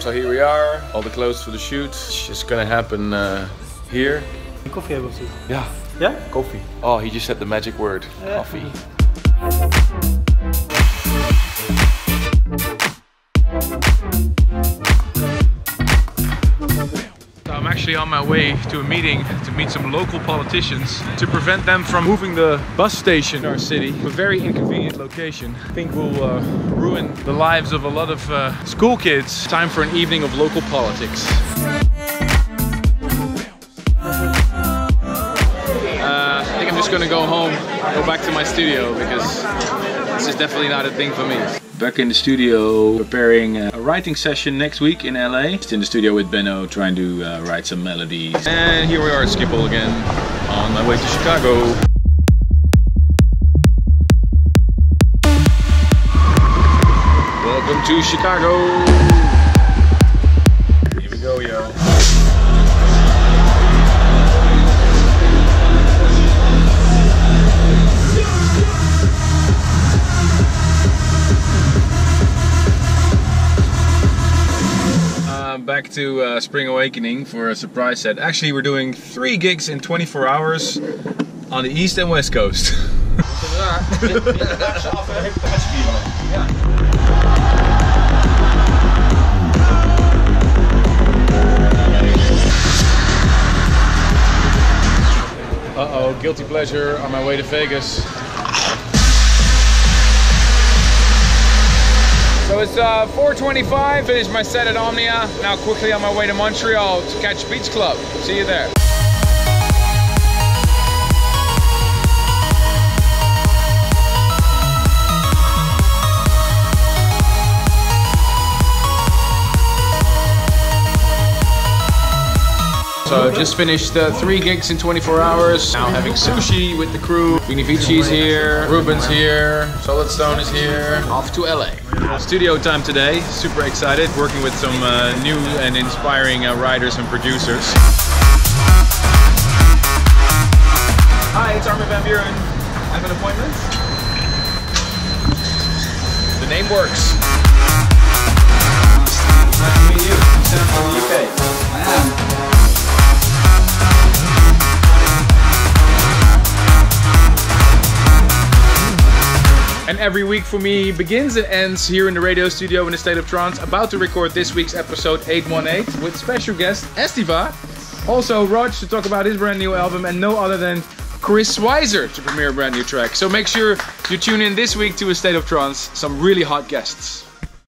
So here we are, all the clothes for the shoot. It's just gonna happen uh, here. Koffie hebben of zo. Ja, Ja? coffee. Oh, he just said the magic word, coffee. So I'm actually on my way to a meeting to meet some local politicians to prevent them from moving the bus station in our city. A very inconvenient location. I think will uh, ruin the lives of a lot of uh, school kids. Time for an evening of local politics. Uh, I think I'm just gonna go home, go back to my studio because this is definitely not a thing for me. Back in the studio, preparing a writing session next week in LA. Just in the studio with Benno, trying to uh, write some melodies. And here we are at Schiphol again, on my way to Chicago. Welcome to Chicago. Back to uh, Spring Awakening for a surprise set. Actually, we're doing three gigs in 24 hours on the East and West Coast. Uh-oh, guilty pleasure on my way to Vegas. It's uh, 4.25, finished my set at Omnia. Now quickly on my way to Montreal to catch Beach Club. See you there. So just finished uh, three gigs in 24 hours. Now having sushi with the crew. Vini Vici's here, Ruben's here, Solid Stone is here. Off to LA. Studio time today. Super excited. Working with some uh, new and inspiring uh, writers and producers. Hi, it's Armin van Buuren. I have an appointment. The name works. Every week for me begins and ends here in the radio studio in the state of trance. About to record this week's episode 818 with special guest Estiva. Also Rog to talk about his brand new album and no other than Chris Weiser to premiere a brand new track. So make sure you tune in this week to a state of trance. Some really hot guests.